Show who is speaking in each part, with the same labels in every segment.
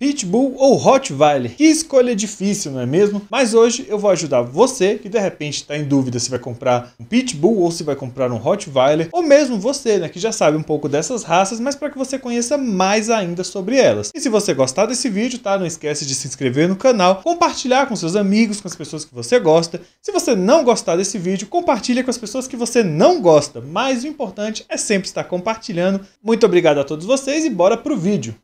Speaker 1: Pitbull ou Rottweiler? Que escolha difícil, não é mesmo? Mas hoje eu vou ajudar você que de repente está em dúvida se vai comprar um Pitbull ou se vai comprar um Rottweiler, ou mesmo você, né, que já sabe um pouco dessas raças, mas para que você conheça mais ainda sobre elas. E se você gostar desse vídeo, tá? Não esquece de se inscrever no canal, compartilhar com seus amigos, com as pessoas que você gosta. Se você não gostar desse vídeo, compartilha com as pessoas que você não gosta. Mas o importante é sempre estar compartilhando. Muito obrigado a todos vocês e bora pro vídeo.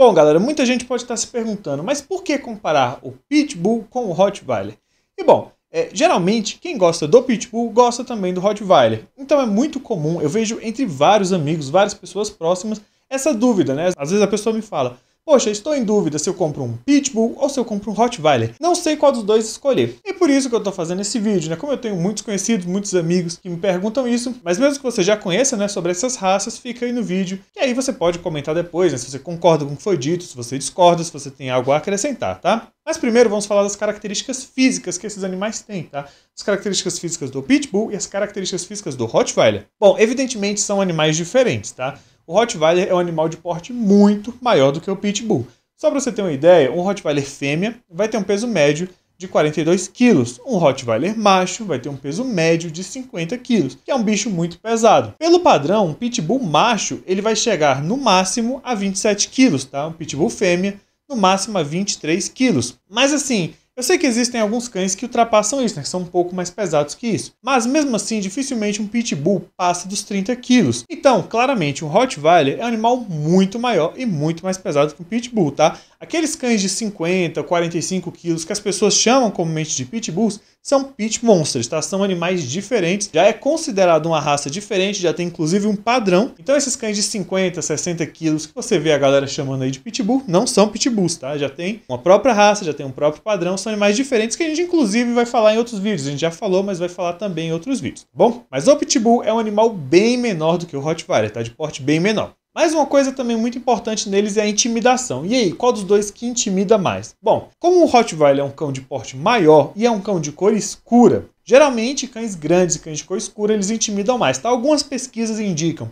Speaker 1: Bom, galera, muita gente pode estar se perguntando, mas por que comparar o Pitbull com o Rottweiler? E bom, é, geralmente quem gosta do Pitbull gosta também do Rottweiler. Então é muito comum, eu vejo entre vários amigos, várias pessoas próximas, essa dúvida, né? Às vezes a pessoa me fala, Poxa, estou em dúvida se eu compro um Pitbull ou se eu compro um Rottweiler. Não sei qual dos dois escolher. E por isso que eu estou fazendo esse vídeo, né? Como eu tenho muitos conhecidos, muitos amigos que me perguntam isso, mas mesmo que você já conheça, né, sobre essas raças, fica aí no vídeo. E aí você pode comentar depois, né, se você concorda com o que foi dito, se você discorda, se você tem algo a acrescentar, tá? Mas primeiro vamos falar das características físicas que esses animais têm, tá? As características físicas do Pitbull e as características físicas do Rottweiler. Bom, evidentemente são animais diferentes, tá? O Rottweiler é um animal de porte muito maior do que o Pitbull. Só para você ter uma ideia, um Rottweiler fêmea vai ter um peso médio de 42 quilos. Um Rottweiler macho vai ter um peso médio de 50 quilos, que é um bicho muito pesado. Pelo padrão, um Pitbull macho ele vai chegar no máximo a 27 quilos, tá? Um Pitbull fêmea no máximo a 23 quilos. Mas assim, eu sei que existem alguns cães que ultrapassam isso, né, que são um pouco mais pesados que isso. Mas mesmo assim, dificilmente um pitbull passa dos 30 quilos. Então, claramente, um Rottweiler é um animal muito maior e muito mais pesado que um pitbull, tá? Aqueles cães de 50, 45 quilos que as pessoas chamam comumente de pitbulls são pit monsters, tá? São animais diferentes, já é considerado uma raça diferente, já tem inclusive um padrão. Então esses cães de 50, 60 quilos que você vê a galera chamando aí de pitbull, não são pitbulls, tá? Já tem uma própria raça, já tem um próprio padrão, são animais diferentes que a gente inclusive vai falar em outros vídeos. A gente já falou, mas vai falar também em outros vídeos, tá bom? Mas o pitbull é um animal bem menor do que o Rottweiler, tá? De porte bem menor. Mas uma coisa também muito importante neles é a intimidação. E aí, qual dos dois que intimida mais? Bom, como o Rottweiler é um cão de porte maior e é um cão de cor escura, geralmente cães grandes e cães de cor escura eles intimidam mais. Tá? Algumas pesquisas indicam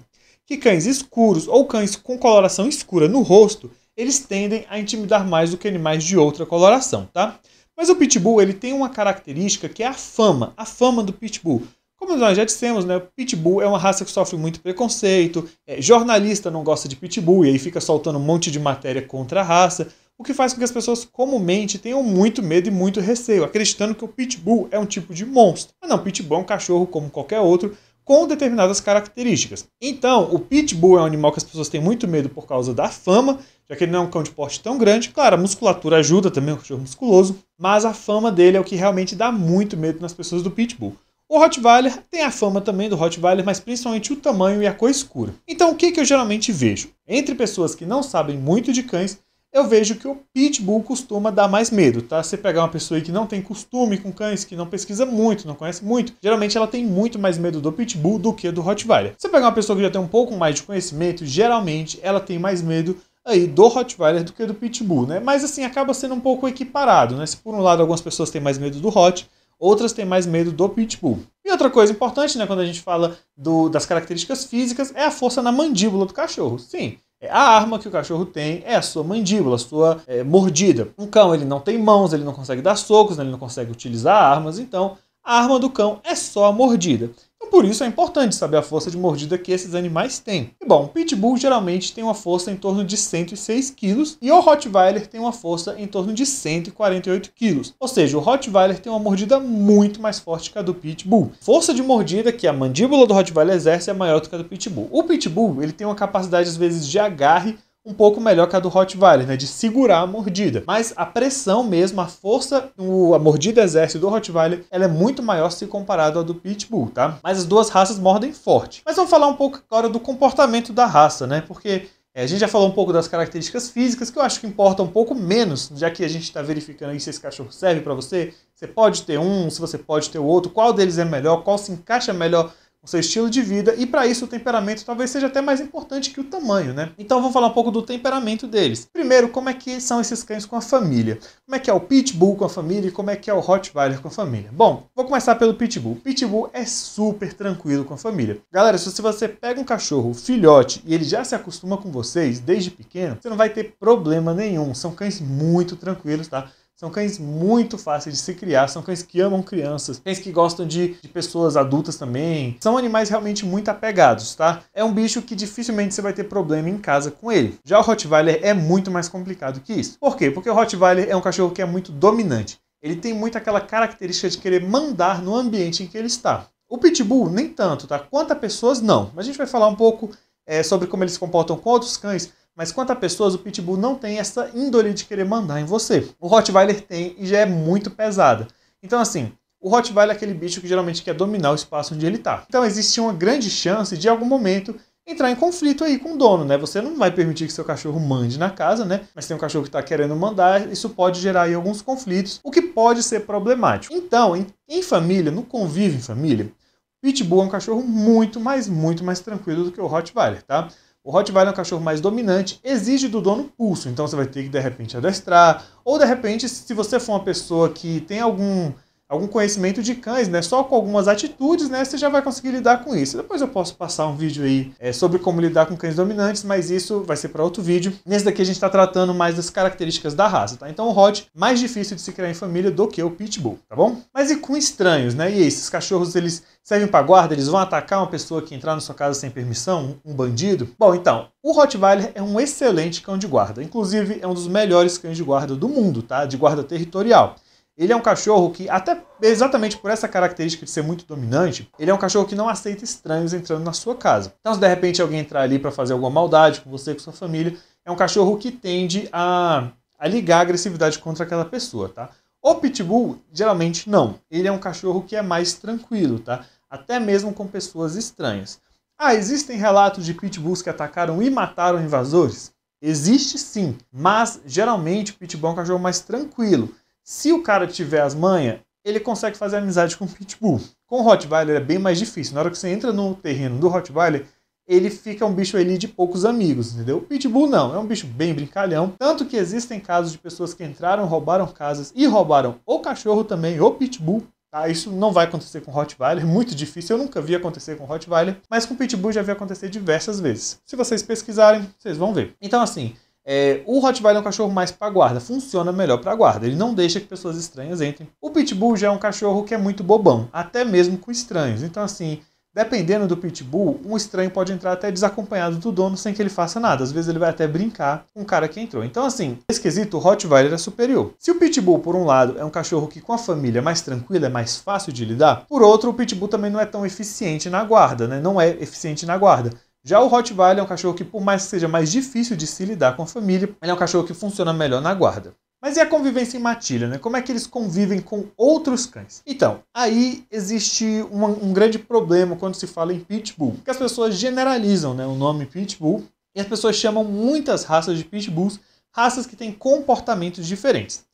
Speaker 1: que cães escuros ou cães com coloração escura no rosto, eles tendem a intimidar mais do que animais de outra coloração, tá? Mas o pitbull ele tem uma característica que é a fama, a fama do pitbull. Como nós já dissemos, né, Pitbull é uma raça que sofre muito preconceito, é, jornalista não gosta de Pitbull e aí fica soltando um monte de matéria contra a raça, o que faz com que as pessoas comumente tenham muito medo e muito receio, acreditando que o Pitbull é um tipo de monstro. Mas não, Pitbull é um cachorro como qualquer outro, com determinadas características. Então, o Pitbull é um animal que as pessoas têm muito medo por causa da fama, já que ele não é um cão de porte tão grande. Claro, a musculatura ajuda também, é um cachorro musculoso, mas a fama dele é o que realmente dá muito medo nas pessoas do Pitbull. O Rottweiler tem a fama também do Rottweiler, mas principalmente o tamanho e a cor escura. Então, o que, que eu geralmente vejo? Entre pessoas que não sabem muito de cães, eu vejo que o Pitbull costuma dar mais medo, tá? Você pegar uma pessoa que não tem costume com cães, que não pesquisa muito, não conhece muito, geralmente ela tem muito mais medo do Pitbull do que do Rottweiler. Você pegar uma pessoa que já tem um pouco mais de conhecimento, geralmente ela tem mais medo aí do Rottweiler do que do Pitbull, né? Mas assim, acaba sendo um pouco equiparado, né? Se por um lado algumas pessoas têm mais medo do Hot, outras têm mais medo do pitbull. E outra coisa importante, né, quando a gente fala do, das características físicas, é a força na mandíbula do cachorro. Sim, a arma que o cachorro tem é a sua mandíbula, a sua é, mordida. Um cão ele não tem mãos, ele não consegue dar socos, né, ele não consegue utilizar armas, então a arma do cão é só a mordida. Por isso é importante saber a força de mordida que esses animais têm. E bom, o Pitbull geralmente tem uma força em torno de 106 kg e o Rottweiler tem uma força em torno de 148 kg. Ou seja, o Rottweiler tem uma mordida muito mais forte que a do Pitbull. Força de mordida que a mandíbula do Rottweiler exerce é maior do que a do Pitbull. O Pitbull ele tem uma capacidade às vezes de agarre um pouco melhor que a do Rottweiler, né, de segurar a mordida. Mas a pressão mesmo, a força, o, a mordida exército do Rottweiler, ela é muito maior se comparado à do Pitbull, tá? Mas as duas raças mordem forte. Mas vamos falar um pouco agora do comportamento da raça, né? Porque é, a gente já falou um pouco das características físicas, que eu acho que importa um pouco menos, já que a gente está verificando aí se esse cachorro serve para você. Você pode ter um, se você pode ter o outro, qual deles é melhor, qual se encaixa melhor o seu estilo de vida e para isso o temperamento talvez seja até mais importante que o tamanho, né? Então vamos falar um pouco do temperamento deles. Primeiro, como é que são esses cães com a família? Como é que é o Pitbull com a família e como é que é o Rottweiler com a família? Bom, vou começar pelo Pitbull. Pitbull é super tranquilo com a família. Galera, se você pega um cachorro filhote e ele já se acostuma com vocês desde pequeno, você não vai ter problema nenhum. São cães muito tranquilos, tá? São cães muito fáceis de se criar, são cães que amam crianças, cães que gostam de, de, pessoas adultas também. São animais realmente muito apegados, tá? É um bicho que dificilmente você vai ter problema em casa com ele. Já o Rottweiler é muito mais complicado que isso. Por quê? Porque o Rottweiler é um cachorro que é muito dominante. Ele tem muito aquela característica de querer mandar no ambiente em que ele está. O Pitbull, nem tanto, tá? Quanto a pessoas, não. Mas a gente vai falar um pouco é, sobre como eles se comportam com outros cães mas quanto a pessoas, o Pitbull não tem essa índole de querer mandar em você. O Rottweiler tem e já é muito pesada. Então, assim, o Rottweiler é aquele bicho que geralmente quer dominar o espaço onde ele está. Então, existe uma grande chance de, em algum momento, entrar em conflito aí com o dono, né? Você não vai permitir que seu cachorro mande na casa, né? Mas tem um cachorro que está querendo mandar, isso pode gerar aí alguns conflitos, o que pode ser problemático. Então, em, em família, no convívio em família, Pitbull é um cachorro muito, mais, muito mais tranquilo do que o Rottweiler, tá? O Rottweiler é um cachorro mais dominante, exige do dono pulso, então você vai ter que de repente adestrar, ou de repente, se você for uma pessoa que tem algum algum conhecimento de cães, né? Só com algumas atitudes, né? Você já vai conseguir lidar com isso. Depois eu posso passar um vídeo aí é, sobre como lidar com cães dominantes, mas isso vai ser para outro vídeo. Nesse daqui a gente está tratando mais das características da raça, tá? Então o Hot mais difícil de se criar em família do que o Pitbull, tá bom? Mas e com estranhos, né? E esses cachorros eles servem para guarda? Eles vão atacar uma pessoa que entrar na sua casa sem permissão, um bandido? Bom, então o Rottweiler é um excelente cão de guarda. Inclusive é um dos melhores cães de guarda do mundo, tá? De guarda territorial. Ele é um cachorro que, até exatamente por essa característica de ser muito dominante, ele é um cachorro que não aceita estranhos entrando na sua casa. Então, se de repente alguém entrar ali para fazer alguma maldade com você, com sua família, é um cachorro que tende a, a ligar a agressividade contra aquela pessoa, tá? O Pitbull, geralmente não. Ele é um cachorro que é mais tranquilo, tá? Até mesmo com pessoas estranhas. Ah, existem relatos de pitbulls que atacaram e mataram invasores? Existe sim, mas geralmente o pitbull é um cachorro mais tranquilo. Se o cara tiver as manhas, ele consegue fazer amizade com o Pitbull. Com o Rottweiler é bem mais difícil. Na hora que você entra no terreno do Rottweiler, ele fica um bicho ali de poucos amigos, entendeu? O Pitbull não, é um bicho bem brincalhão. Tanto que existem casos de pessoas que entraram, roubaram casas e roubaram o cachorro também, o Pitbull. Tá? Isso não vai acontecer com Rottweiler, muito difícil. Eu nunca vi acontecer com Rottweiler, mas com Pitbull já vi acontecer diversas vezes. Se vocês pesquisarem, vocês vão ver. Então, assim, é, o Rottweiler é um cachorro mais para guarda, funciona melhor para guarda. Ele não deixa que pessoas estranhas entrem. O Pitbull já é um cachorro que é muito bobão, até mesmo com estranhos. Então, assim, dependendo do Pitbull, um estranho pode entrar até desacompanhado do dono sem que ele faça nada. Às vezes ele vai até brincar com o cara que entrou. Então, assim, esse quesito, o Rottweiler é superior. Se o Pitbull, por um lado, é um cachorro que com a família é mais tranquilo, é mais fácil de lidar, por outro, o Pitbull também não é tão eficiente na guarda, né? Não é eficiente na guarda. Já o Rottweiler é um cachorro que, por mais que seja mais difícil de se lidar com a família, ele é um cachorro que funciona melhor na guarda. Mas e a convivência em matilha, né? Como é que eles convivem com outros cães? Então, aí existe um grande problema quando se fala em pitbull, que as pessoas generalizam, né, o nome pitbull e as pessoas chamam muitas raças de pitbulls, raças que têm comportamentos diferentes.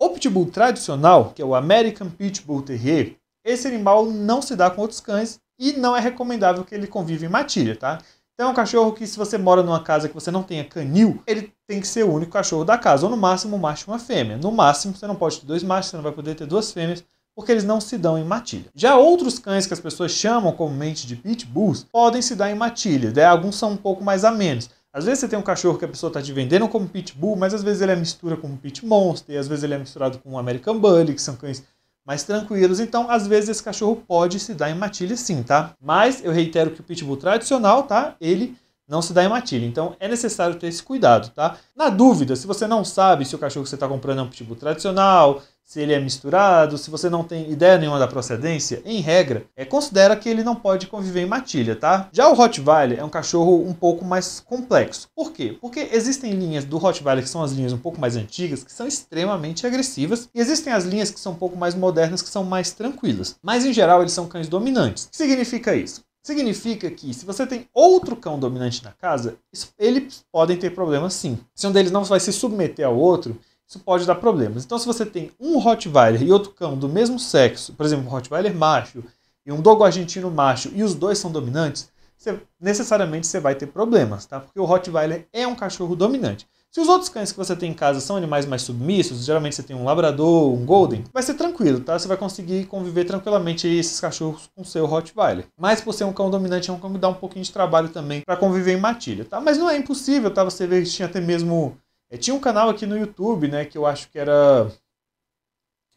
Speaker 1: O pitbull tradicional, que é o American Pitbull Terrier, esse animal não se dá com outros cães e não é recomendável que ele conviva em matilha, tá? Então é um cachorro que, se você mora numa casa que você não tenha canil, ele tem que ser o único cachorro da casa, ou no máximo um macho e uma fêmea. No máximo, você não pode ter dois machos, você não vai poder ter duas fêmeas, porque eles não se dão em matilha. Já outros cães que as pessoas chamam comumente de pitbulls podem se dar em matilha, né? alguns são um pouco mais a menos. Às vezes você tem um cachorro que a pessoa está te vendendo como pitbull, mas às vezes ele é mistura com um pit monster, às vezes ele é misturado com um American Bully, que são cães mais tranquilos. Então, às vezes, esse cachorro pode se dar em matilha sim, tá? Mas eu reitero que o pitbull tradicional, tá? Ele não se dá em matilha. Então é necessário ter esse cuidado, tá? Na dúvida, se você não sabe se o cachorro que você está comprando é um pitbull tradicional, se ele é misturado, se você não tem ideia nenhuma da procedência, em regra, é, considera que ele não pode conviver em matilha, tá? Já o Rottweiler é um cachorro um pouco mais complexo. Por quê? Porque existem linhas do Rottweiler que são as linhas um pouco mais antigas, que são extremamente agressivas, e existem as linhas que são um pouco mais modernas, que são mais tranquilas. Mas em geral eles são cães dominantes. O que significa isso? Significa que se você tem outro cão dominante na casa, eles podem ter problemas sim. Se um deles não vai se submeter ao outro, isso pode dar problemas. Então, se você tem um Rottweiler e outro cão do mesmo sexo, por exemplo, um Rottweiler macho e um dogo argentino macho e os dois são dominantes, você, necessariamente você vai ter problemas, tá? Porque o Rottweiler é um cachorro dominante. Se os outros cães que você tem em casa são animais mais submissos, geralmente você tem um labrador, um golden, vai ser tranquilo, tá? Você vai conseguir conviver tranquilamente esses cachorros com seu Rottweiler. Mas por ser um cão dominante, é um cão que dá um pouquinho de trabalho também para conviver em matilha, tá? Mas não é impossível, tá? Você vê que tinha até mesmo... É, tinha um canal aqui no YouTube, né, que eu acho que era...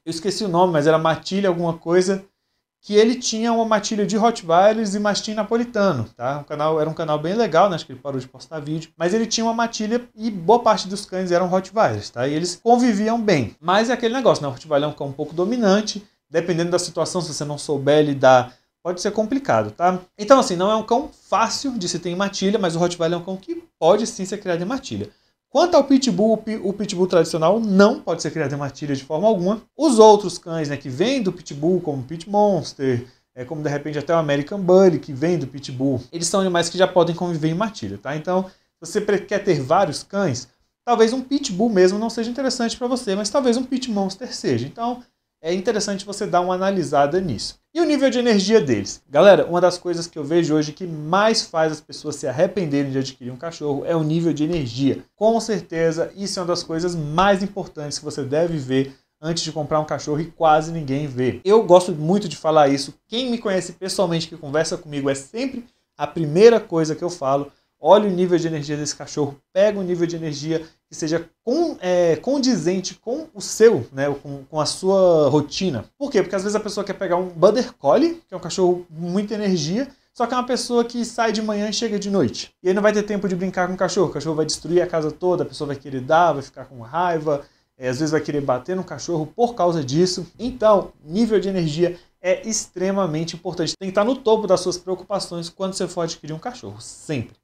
Speaker 1: Eu esqueci o nome, mas era Matilha alguma coisa que ele tinha uma matilha de Rottweilers e mastim napolitano, tá? Um canal, era um canal bem legal, né? acho que ele parou de postar vídeo, mas ele tinha uma matilha e boa parte dos cães eram Rottweilers, tá? E eles conviviam bem. Mas é aquele negócio, né? O Rottweiler é um cão um pouco dominante, dependendo da situação, se você não souber lidar, pode ser complicado, tá? Então, assim, não é um cão fácil de se ter em matilha, mas o Rottweiler é um cão que pode sim ser criado em matilha. Quanto ao pitbull, o pitbull tradicional não pode ser criado em matilha de forma alguma. Os outros cães né, que vêm do pitbull, como o pit monster, é, como de repente até o American Bully, que vem do pitbull, eles são animais que já podem conviver em matilha, tá? Então, se você quer ter vários cães, talvez um pitbull mesmo não seja interessante para você, mas talvez um pit monster seja. Então, é interessante você dar uma analisada nisso. E o nível de energia deles? Galera, uma das coisas que eu vejo hoje que mais faz as pessoas se arrependerem de adquirir um cachorro é o nível de energia. Com certeza, isso é uma das coisas mais importantes que você deve ver antes de comprar um cachorro e quase ninguém vê. Eu gosto muito de falar isso. Quem me conhece pessoalmente, que conversa comigo, é sempre a primeira coisa que eu falo olhe o nível de energia desse cachorro, pega um nível de energia que seja com, é, condizente com o seu, né, com, com, a sua rotina. Por quê? Porque às vezes a pessoa quer pegar um Border Collie, que é um cachorro com muita energia, só que é uma pessoa que sai de manhã e chega de noite. E aí não vai ter tempo de brincar com o cachorro. O cachorro vai destruir a casa toda, a pessoa vai querer dar, vai ficar com raiva, é, às vezes vai querer bater no cachorro por causa disso. Então, nível de energia é extremamente importante. Tem que estar no topo das suas preocupações quando você for adquirir um cachorro, sempre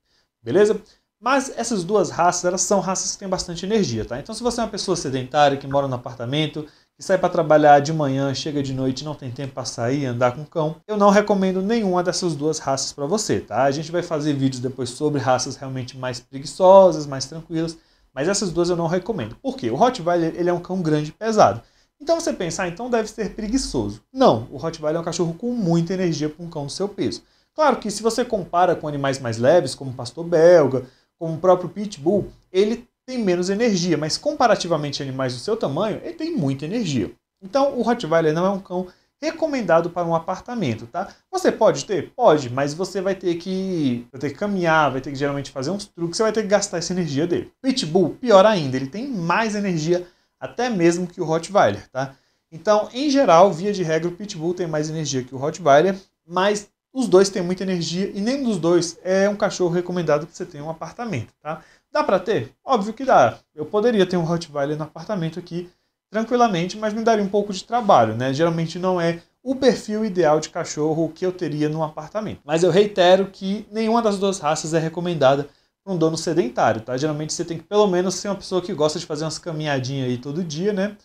Speaker 1: beleza? Mas essas duas raças, elas são raças que têm bastante energia, tá? Então se você é uma pessoa sedentária, que mora no apartamento, que sai para trabalhar de manhã, chega de noite, não tem tempo para sair e andar com cão, eu não recomendo nenhuma dessas duas raças para você, tá? A gente vai fazer vídeos depois sobre raças realmente mais preguiçosas, mais tranquilas, mas essas duas eu não recomendo. Por quê? O Rottweiler, ele é um cão grande e pesado. Então você pensa, ah, então deve ser preguiçoso. Não, o Rottweiler é um cachorro com muita energia para um cão do seu peso. Claro que se você compara com animais mais leves, como o pastor belga, como o próprio pitbull, ele tem menos energia, mas comparativamente a animais do seu tamanho, ele tem muita energia. Então, o Rottweiler não é um cão recomendado para um apartamento, tá? Você pode ter? Pode, mas você vai ter que, vai ter que caminhar, vai ter que geralmente fazer uns truques, você vai ter que gastar essa energia dele. Pitbull, pior ainda, ele tem mais energia até mesmo que o Rottweiler, tá? Então, em geral, via de regra, o Pitbull tem mais energia que o Rottweiler, mas os dois têm muita energia e nenhum dos dois é um cachorro recomendado que você tenha um apartamento, tá? Dá para ter? Óbvio que dá. Eu poderia ter um Rottweiler no apartamento aqui tranquilamente, mas me daria um pouco de trabalho, né? Geralmente não é o perfil ideal de cachorro que eu teria num apartamento. Mas eu reitero que nenhuma das duas raças é recomendada para um dono sedentário, tá? Geralmente você tem que pelo menos ser uma pessoa que gosta de fazer umas caminhadinhas aí todo dia, né?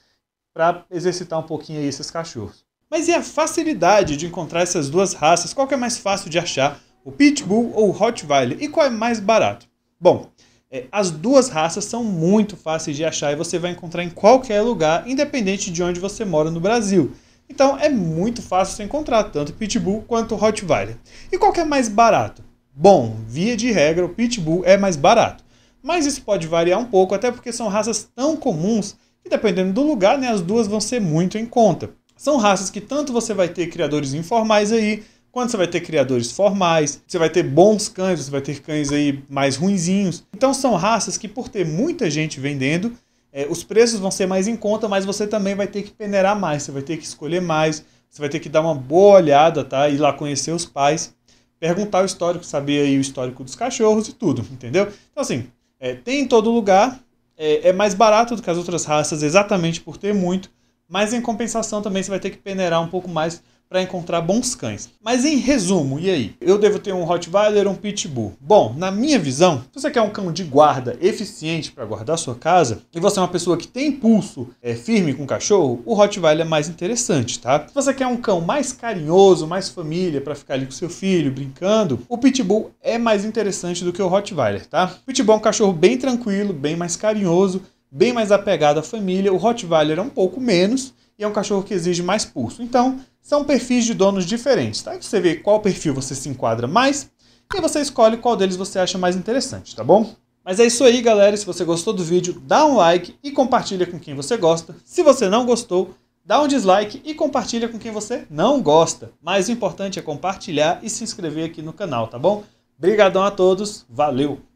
Speaker 1: Para exercitar um pouquinho aí esses cachorros. Mas e a facilidade de encontrar essas duas raças? Qual é mais fácil de achar? O Pitbull ou o Rottweiler? E qual é mais barato? Bom, é, as duas raças são muito fáceis de achar e você vai encontrar em qualquer lugar, independente de onde você mora no Brasil. Então é muito fácil você encontrar tanto Pitbull quanto Rottweiler. E qual é mais barato? Bom, via de regra, o Pitbull é mais barato. Mas isso pode variar um pouco, até porque são raças tão comuns que, dependendo do lugar, né, as duas vão ser muito em conta. São raças que tanto você vai ter criadores informais aí, quanto você vai ter criadores formais, você vai ter bons cães, você vai ter cães aí mais ruinzinhos. Então são raças que por ter muita gente vendendo, é, os preços vão ser mais em conta, mas você também vai ter que peneirar mais, você vai ter que escolher mais, você vai ter que dar uma boa olhada, tá? Ir lá conhecer os pais, perguntar o histórico, saber aí o histórico dos cachorros e tudo, entendeu? Então assim, é, tem em todo lugar, é, é mais barato do que as outras raças exatamente por ter muito, mas em compensação também você vai ter que peneirar um pouco mais para encontrar bons cães. Mas em resumo, e aí? Eu devo ter um Rottweiler ou um Pitbull? Bom, na minha visão, se você quer um cão de guarda eficiente para guardar sua casa e você é uma pessoa que tem impulso é, firme com cachorro, o Rottweiler é mais interessante, tá? Se você quer um cão mais carinhoso, mais família para ficar ali com seu filho brincando, o Pitbull é mais interessante do que o Rottweiler, tá? O Pitbull é um cachorro bem tranquilo, bem mais carinhoso bem mais apegado à família. O Rottweiler é um pouco menos e é um cachorro que exige mais pulso. Então, são perfis de donos diferentes, tá? Você vê qual perfil você se enquadra mais e você escolhe qual deles você acha mais interessante, tá bom? Mas é isso aí, galera. Se você gostou do vídeo, dá um like e compartilha com quem você gosta. Se você não gostou, dá um dislike e compartilha com quem você não gosta. Mas o importante é compartilhar e se inscrever aqui no canal, tá bom? Obrigadão a todos, valeu!